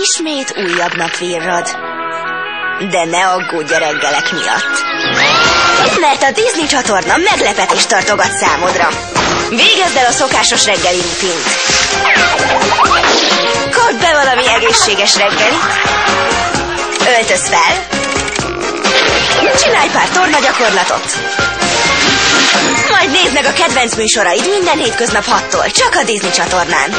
Ismét újabb nap virrad. De ne aggódj a reggelek miatt. Mert a Disney csatorna meglepetést tartogat számodra. Végezd el a szokásos reggeli rutint. Kapd be valami egészséges reggelit. Öltöz fel. Csinálj pár tornagyakorlatot. Majd nézd meg a kedvenc műsoraid minden hétköznap 6-tól, csak a Disney csatornán.